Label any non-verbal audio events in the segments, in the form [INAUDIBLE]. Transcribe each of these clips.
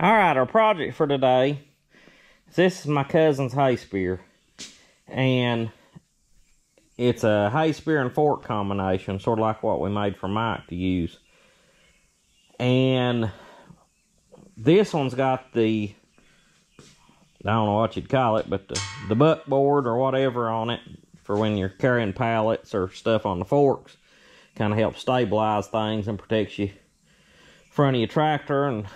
All right, our project for today. This is my cousin's hay spear, and it's a hay spear and fork combination, sort of like what we made for Mike to use. And this one's got the I don't know what you'd call it, but the, the buckboard or whatever on it for when you're carrying pallets or stuff on the forks. Kind of helps stabilize things and protects you front of your tractor and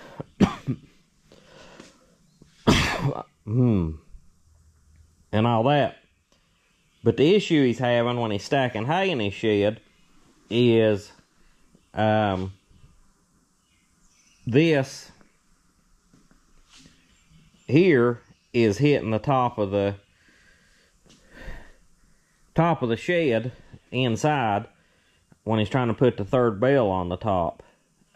hmm, and all that. But the issue he's having when he's stacking hay in his shed is um, this here is hitting the top of the top of the shed inside when he's trying to put the third bell on the top.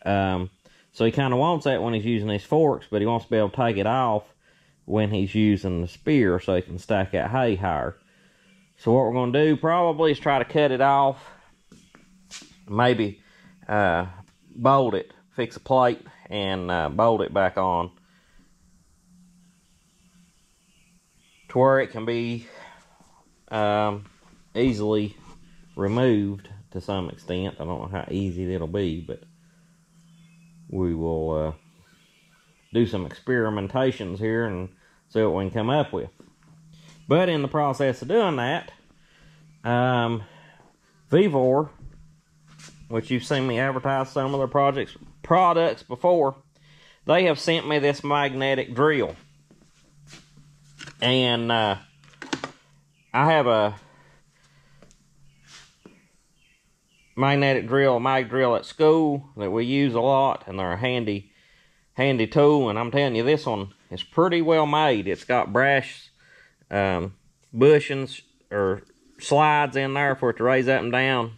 Um, so he kind of wants that when he's using his forks, but he wants to be able to take it off when he's using the spear so he can stack that hay higher. So what we're going to do probably is try to cut it off, maybe uh, bolt it, fix a plate, and uh, bolt it back on to where it can be um, easily removed to some extent. I don't know how easy it'll be, but we will uh, do some experimentations here and see what we can come up with. But in the process of doing that, um, Vevor, which you've seen me advertise some of their projects products before, they have sent me this magnetic drill. And uh, I have a magnetic drill, a mag drill at school that we use a lot, and they're a handy, handy tool. And I'm telling you, this one is pretty well made. It's got brass um, bushings or slides in there for it to raise up and down.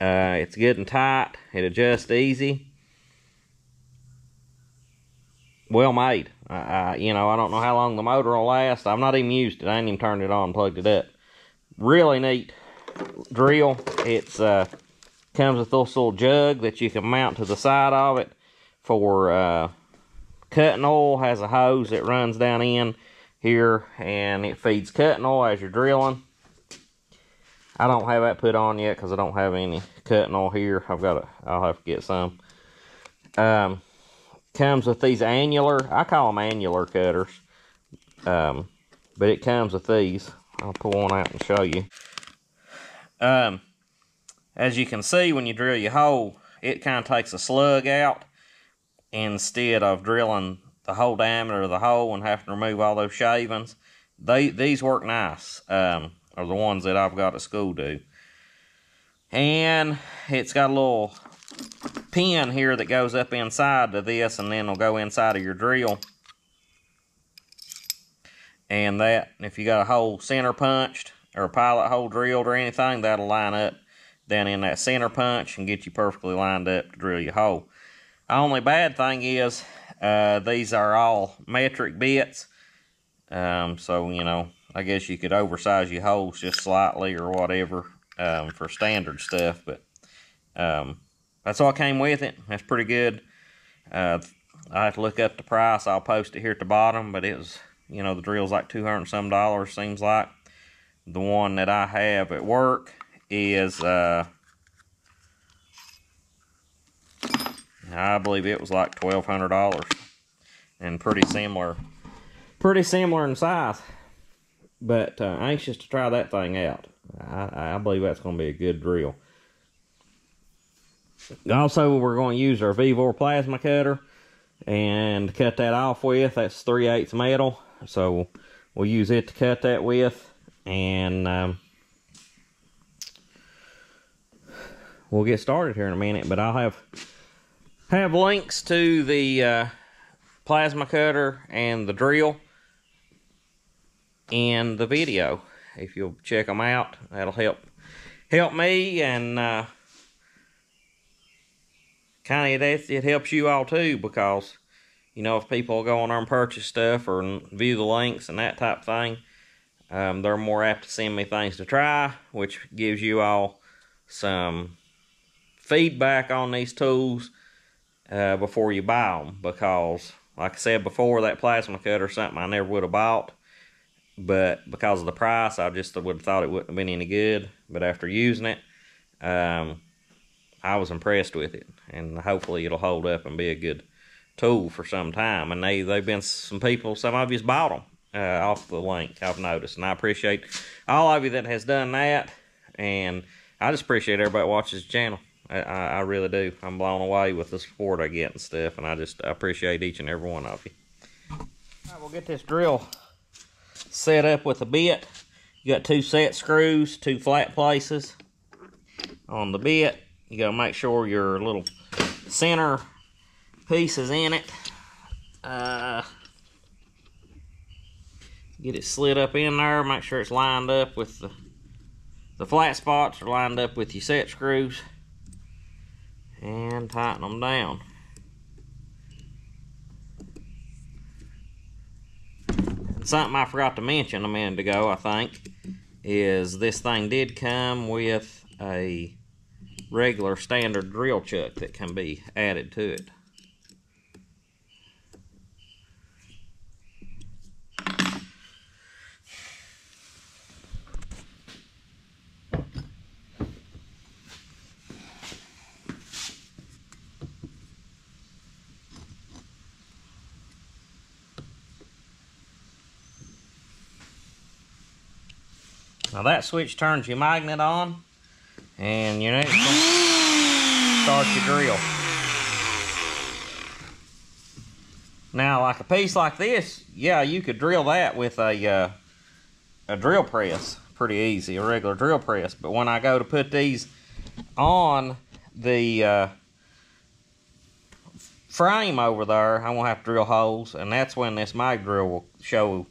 Uh, it's good and tight. It adjusts easy. Well made. Uh, you know, I don't know how long the motor will last. I've not even used it. I ain't even turned it on, plugged it up. Really neat drill. It's uh, Comes with this little jug that you can mount to the side of it for uh, cutting oil. Has a hose that runs down in here and it feeds cutting oil as you're drilling. I don't have that put on yet because I don't have any cutting oil here. I've got to, I'll have to get some. Um, comes with these annular, I call them annular cutters. Um, but it comes with these. I'll pull one out and show you. Um, as you can see, when you drill your hole, it kind of takes a slug out instead of drilling the whole diameter of the hole and having to remove all those shavings. They These work nice, um, are the ones that I've got at school do. And it's got a little pin here that goes up inside of this and then it'll go inside of your drill. And that, if you got a hole center punched or a pilot hole drilled or anything, that'll line up down in that center punch and get you perfectly lined up to drill your hole. Only bad thing is uh, these are all metric bits. Um, so, you know, I guess you could oversize your holes just slightly or whatever um, for standard stuff. But um, that's all came with it. That's pretty good. Uh, I have to look up the price. I'll post it here at the bottom. But it was, you know, the drill's like 200 some dollars, seems like. The one that I have at work is, uh, I believe it was like $1,200 and pretty similar, pretty similar in size. But uh, anxious to try that thing out. I, I believe that's going to be a good drill. Also, we're going to use our Vevor plasma cutter and cut that off with. That's 3 8 metal. So we'll use it to cut that with. And um, we'll get started here in a minute, but I'll have have links to the uh, plasma cutter and the drill in the video. If you'll check them out, that'll help help me and uh, kind of it, it helps you all too because you know if people go on there and purchase stuff or view the links and that type of thing, um, they're more apt to send me things to try, which gives you all some feedback on these tools uh, before you buy them because like I said before, that plasma cutter something I never would have bought. But because of the price, I just would have thought it wouldn't have been any good. But after using it, um, I was impressed with it. And hopefully it'll hold up and be a good tool for some time. And they, they've been some people, some of you's bought them uh, off the link, I've noticed. And I appreciate all of you that has done that. And I just appreciate everybody watches the channel. I, I, really do. I'm blown away with the support I get and stuff, and I just appreciate each and every one of you. All right, we'll get this drill set up with a bit. You got two set screws, two flat places on the bit. You got to make sure your little center piece is in it. Uh, get it slid up in there. Make sure it's lined up with the the flat spots are lined up with your set screws and tighten them down. something I forgot to mention a minute ago, I think, is this thing did come with a regular standard drill chuck that can be added to it. Now that switch turns your magnet on and you know start your drill. Now like a piece like this, yeah, you could drill that with a uh, a drill press pretty easy, a regular drill press. But when I go to put these on the uh, frame over there, I'm gonna have to drill holes, and that's when this mag drill will show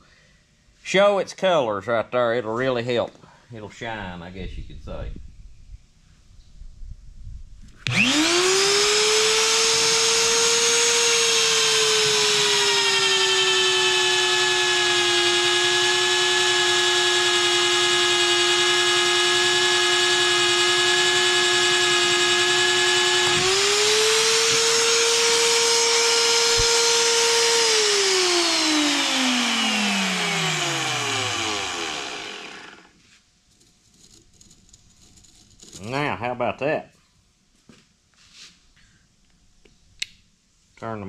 show its colors right there. It'll really help. It'll shine, I guess you could say.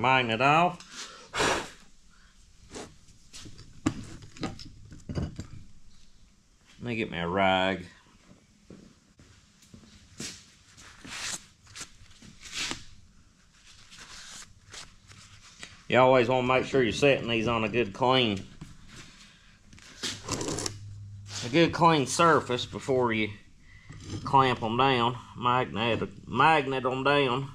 Magnet off. Let me get me a rag. You always want to make sure you're setting these on a good clean a good clean surface before you clamp them down, magnet, magnet them down.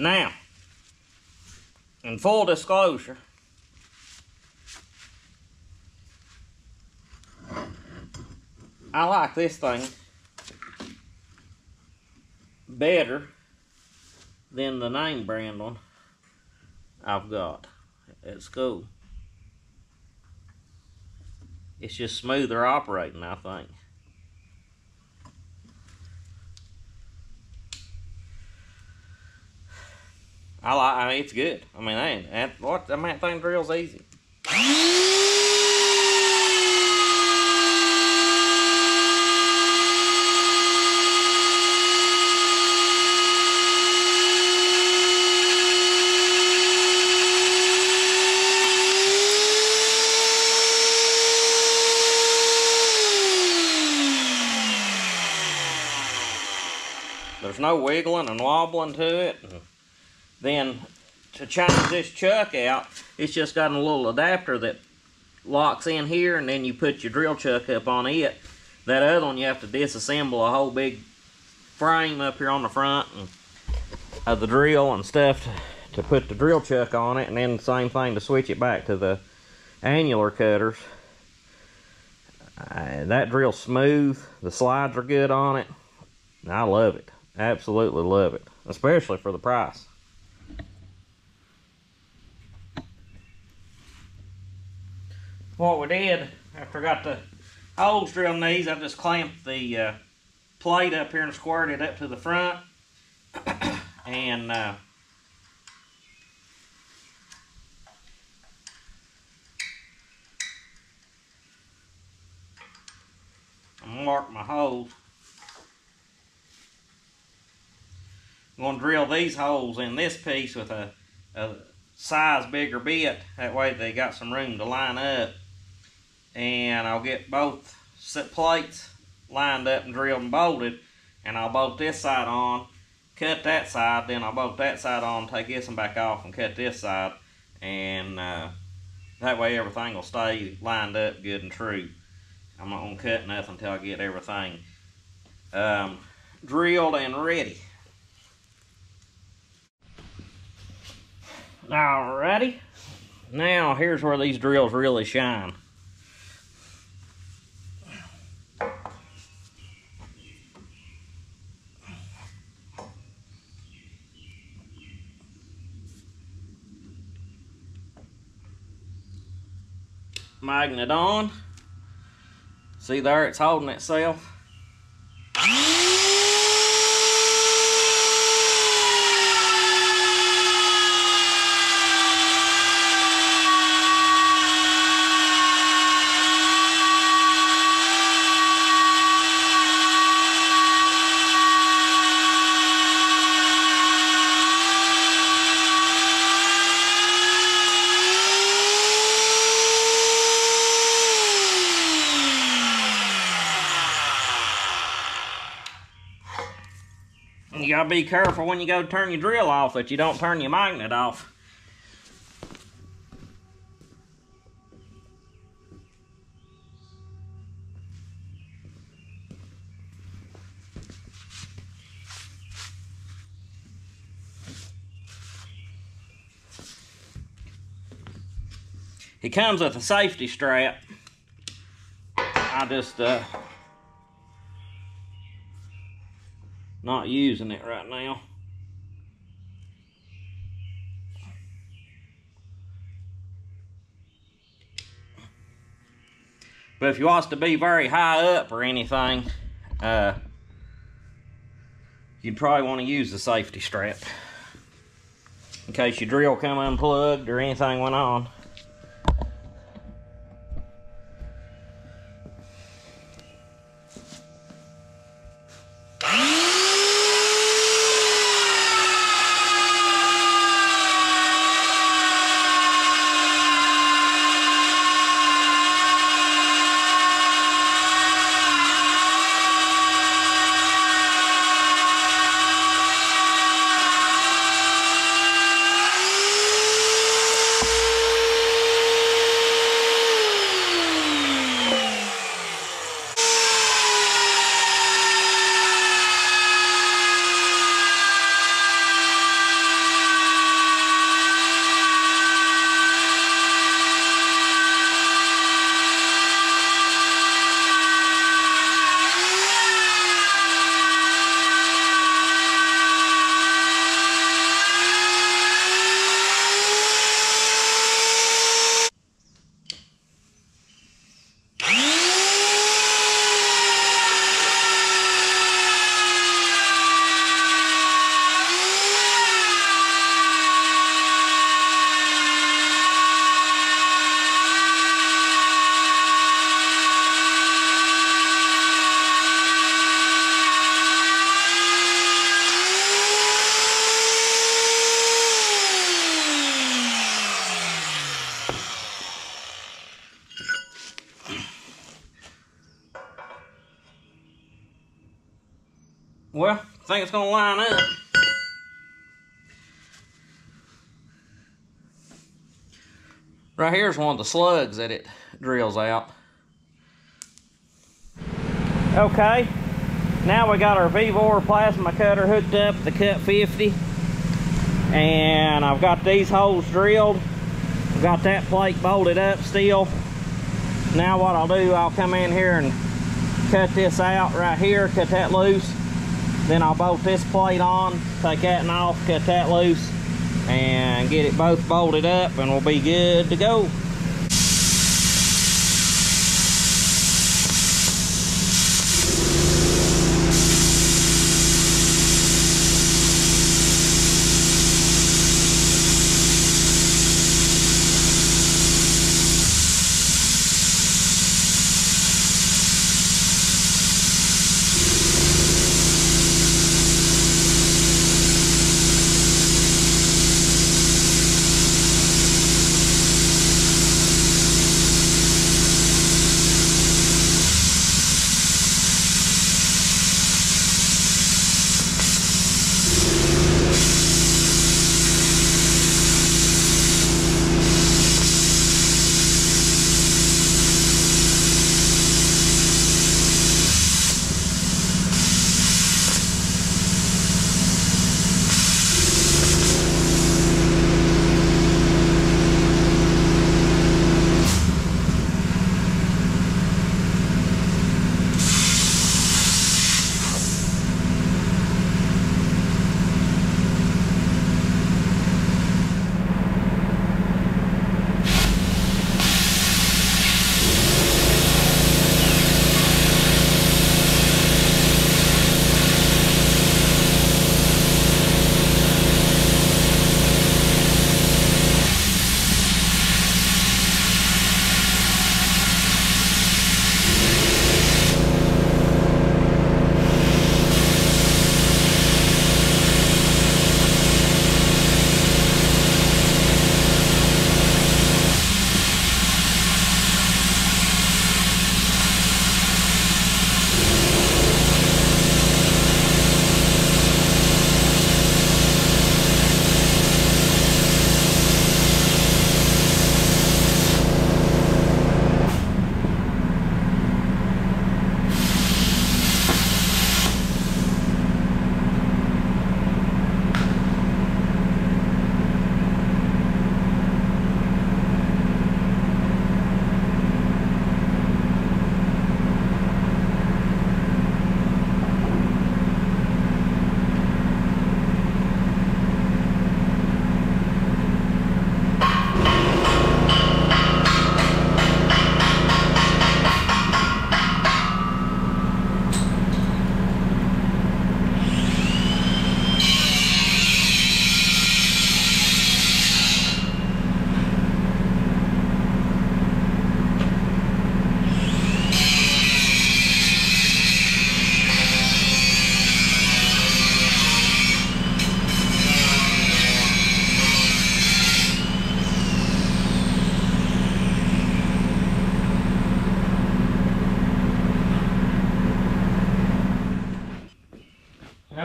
Now, in full disclosure, I like this thing better than the name brand one I've got at school. It's just smoother operating, I think. I like. I mean, it's good. I mean, I ain't that. What I mean, that thing drills easy. There's no wiggling and wobbling to it. Then to change this chuck out, it's just got a little adapter that locks in here and then you put your drill chuck up on it. That other one you have to disassemble a whole big frame up here on the front and, of the drill and stuff to, to put the drill chuck on it and then the same thing to switch it back to the annular cutters. Uh, that drill's smooth. The slides are good on it. I love it. Absolutely love it. Especially for the price. What we did, after I got the holes drilled in these, I just clamped the uh, plate up here and squared it up to the front. [COUGHS] and uh, mark my holes. I'm going to drill these holes in this piece with a, a size bigger bit. That way they got some room to line up. And I'll get both set plates lined up and drilled and bolted. And I'll bolt this side on, cut that side, then I'll bolt that side on, take this one back off and cut this side. And uh, that way everything will stay lined up good and true. I'm not gonna cut nothing until I get everything um, drilled and ready. Alrighty. Now here's where these drills really shine. Magnet on. See there, it's holding itself. You gotta be careful when you go turn your drill off that you don't turn your magnet off. It comes with a safety strap. I just uh, not using it right now. But if you want to be very high up or anything, uh, you'd probably want to use the safety strap. In case your drill come unplugged or anything went on. Think it's gonna line up. Right here's one of the slugs that it drills out. Okay, now we got our Vevor plasma cutter hooked up, the Cut 50. And I've got these holes drilled. I've got that plate bolted up still. Now what I'll do, I'll come in here and cut this out right here, cut that loose. Then I'll bolt this plate on, take that off, cut that loose, and get it both bolted up and we'll be good to go.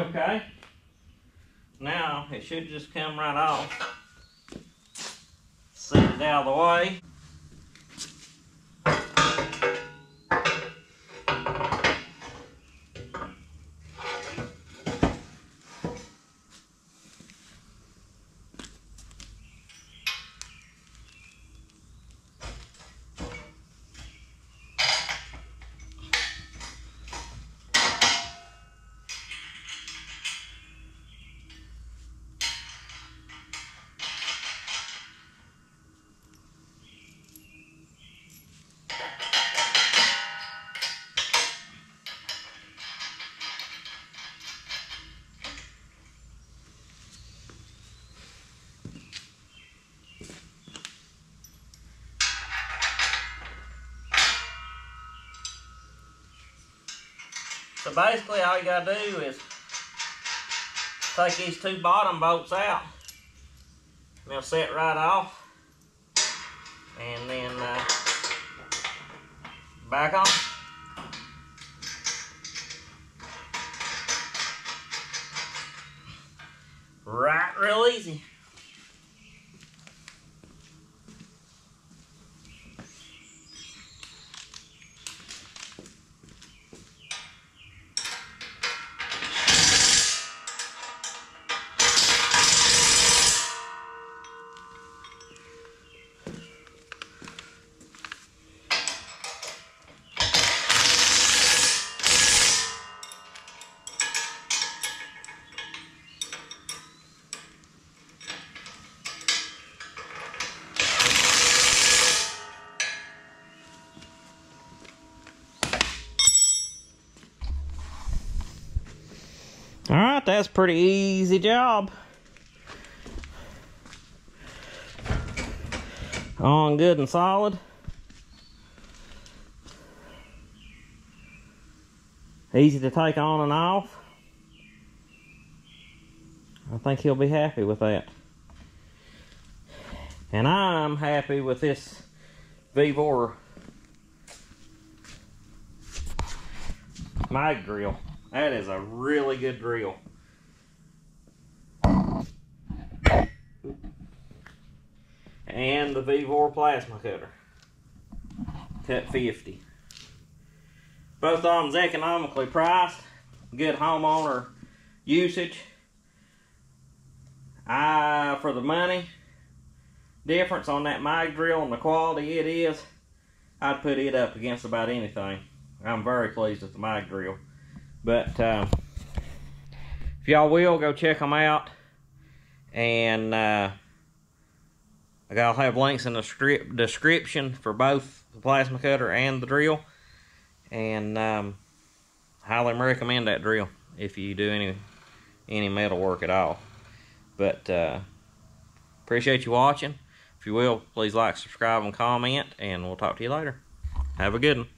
Okay. Now it should just come right off. Set it out of the way. Basically all you gotta do is take these two bottom bolts out. And they'll set right off. And then uh, back on. That's pretty easy job. On good and solid. Easy to take on and off. I think he'll be happy with that. And I'm happy with this Vevor mag drill. That is a really good drill. And the Vevor plasma cutter. Cut 50. Both of them's economically priced. Good homeowner usage. I, for the money difference on that mag drill and the quality it is, I'd put it up against about anything. I'm very pleased with the mag drill. But uh, if y'all will, go check them out. And uh, I'll have links in the description for both the plasma cutter and the drill. And um, highly recommend that drill if you do any any metal work at all. But uh, appreciate you watching. If you will, please like, subscribe, and comment, and we'll talk to you later. Have a good one.